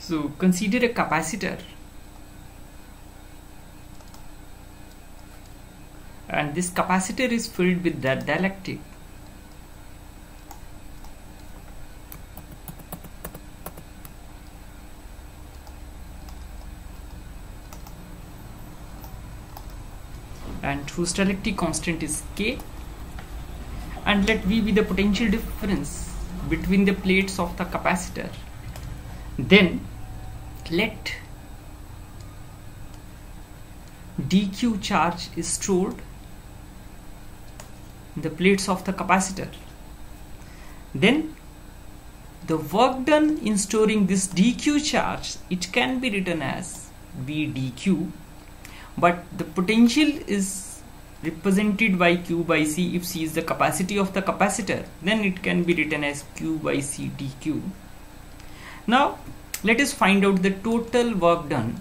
so consider a capacitor. And this capacitor is filled with the dielectric. And whose dielectric constant is K? And let V be the potential difference between the plates of the capacitor. Then let dq charge is stored in the plates of the capacitor. Then the work done in storing this dq charge it can be written as v dq but the potential is represented by q by c. If c is the capacity of the capacitor then it can be written as q by c dq now let us find out the total work done.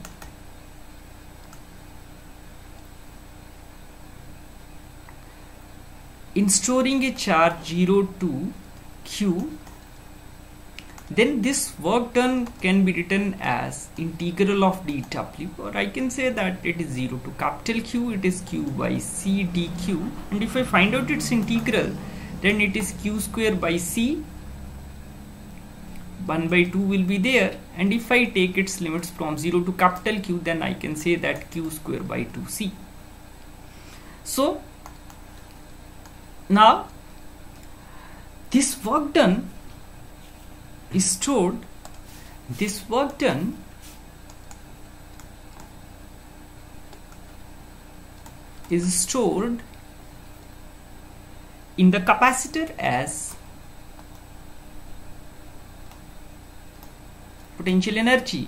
In storing a charge 0 to q then this work done can be written as integral of dw or I can say that it is 0 to capital Q it is q by c dq. And if I find out its integral then it is q square by c 1 by 2 will be there. And if I take its limits from 0 to capital Q then I can say that q square by 2c so now this work done is stored this work done is stored in the capacitor as potential energy.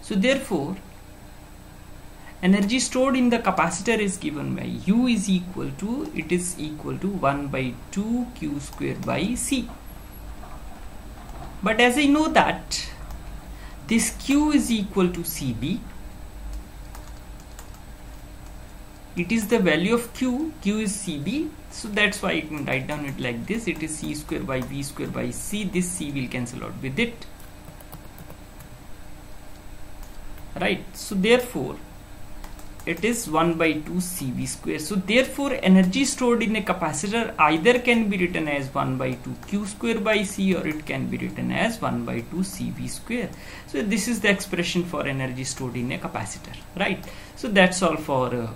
So therefore energy stored in the capacitor is given by u is equal to it is equal to 1 by 2 q square by c. But as I know that this Q is equal to CV it is the value of Q. Q is CV. So that's why I can write down it like this. It is C square by V square by C. This C will cancel out with it. Right. So therefore it is 1 by 2 CV square. So therefore energy stored in a capacitor either can be written as 1 by 2 Q square by C or it can be written as 1 by 2 CV square. So this is the expression for energy stored in a capacitor, right? So that's all for uh,